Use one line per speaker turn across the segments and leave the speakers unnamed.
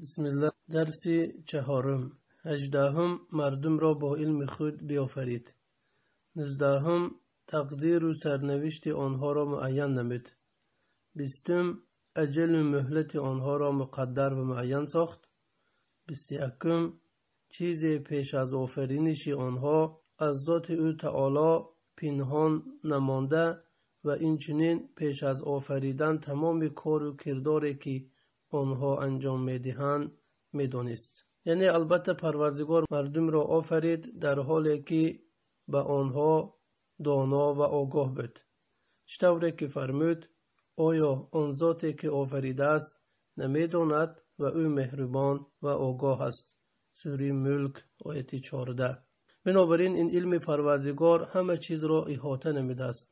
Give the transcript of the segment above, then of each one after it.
бисмилла дарси чаҳорум. Ҳаждаҳум мардумро бо илми худ биёфарид. Нуздаҳум тақдиру сарнавишти онҳоро муайян намуд. Бистум аҷалу муҳлати онҳоро муқаддар ва муайян сохт. Бисту якум чизе пеш аз офариниши онҳо аз зоти ӯ таоло пинҳон намонда ва инчунин пеш аз офаридан тамоми кору кирдоре ки онҳо анҷом медиҳанд медонист. Яъне албатта парвардигор мардумро офарид дар ҳоле ки ба онҳо доно ва огоҳ буд. Чӣ тавре ки фармуд оё он зоте ки офаридааст намедонад ва ӯ меҳрубон ва огоҳ аст сураи мулк ояти чорда. Бинобар ин ин илми парвардигор ҳама чизро иҳота намудааст.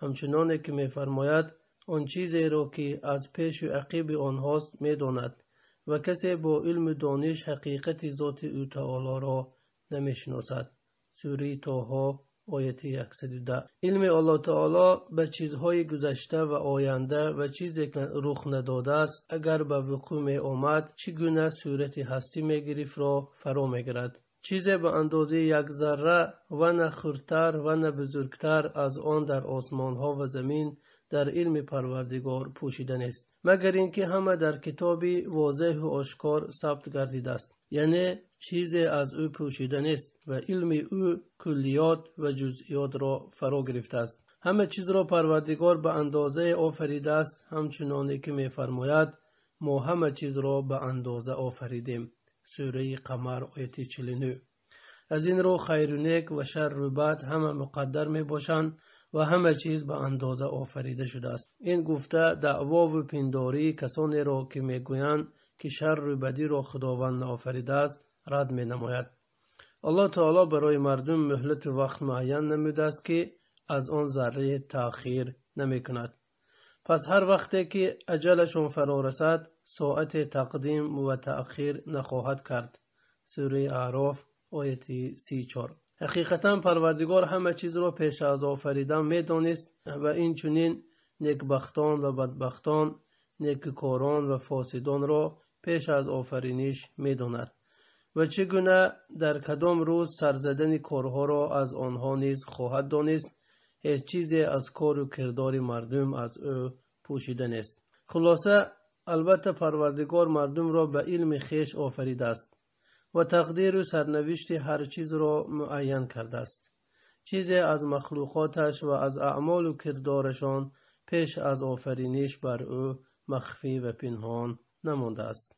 Ҳамчуноне ки мефармояд он чизеро ки аз пешу ақиби онҳост медонад ва касе бо илму дониш ҳақиқати зоти ӯ таолоро намешиносад. Сураи тоҳо ояти яксаду илми аллоҳ таоло ба чизҳои гузашта ва оянда ва чизе ки рух надодааст агар ба вуқӯъ меомад чӣ гуна сурати ҳастӣ мегирифтро фаро мегирад чизе ба андозаи як зарра ва на хурдтар ва на бузургтар аз он дар осмонҳо ва замин дар илми парвардигор пӯшида нест магар ин ки ҳама дар китоби возеҳу ошкор сабт гардидааст. Яъне чизе аз ӯ пӯшида нест ва илми ӯ куллиёт ва ҷузъиётро фаро гирифтааст. Ҳама чизро парвардигор ба андозае офаридааст ҳамчуноне ки мефармояд мо ҳама чизро ба андоза офаридем сураи қамар ояти чилну аз ин рӯ хайру нек ва шарру бад ҳама муқаддар мебошанд ва ҳама чиз ба андоза офарида шудааст. Ин гуфта даъвову пиндории касонеро ки мегӯянд ки шарру бадиро худованд наофаридааст рад менамояд. Аллоҳ таоло барои мардум муҳлату вақт муайян намудааст ки аз он зарре таъхир намекунад пас ҳар вақте ки аҷалашон фаро расад соате тақдим ва таъхир нахоҳад кард. Сураи аъроф ояти си чор ҳақиқатан парвардигор ҳама чизро пеш аз офаридан медонист ва инчунин некбахтон ва бадбахтон некӯкорон ва фосидонро пеш аз офариниш медонад. Ва чӣ гуна дар кадом рӯз сарзадани корҳоро аз онҳо низ хоҳад донист ҳеҷ чизе аз кору кирдори мардум аз ӯ пӯшида нест хулоса албатта парвардигор мардумро ба илми хеш офаридааст ва тақдиру сарнавишти ҳар чизро муайян кардааст чизе аз махлуқоташ ва аз аъмолу кирдорашон пеш аз офариниш бар ӯ махфӣ ва пинҳон намондааст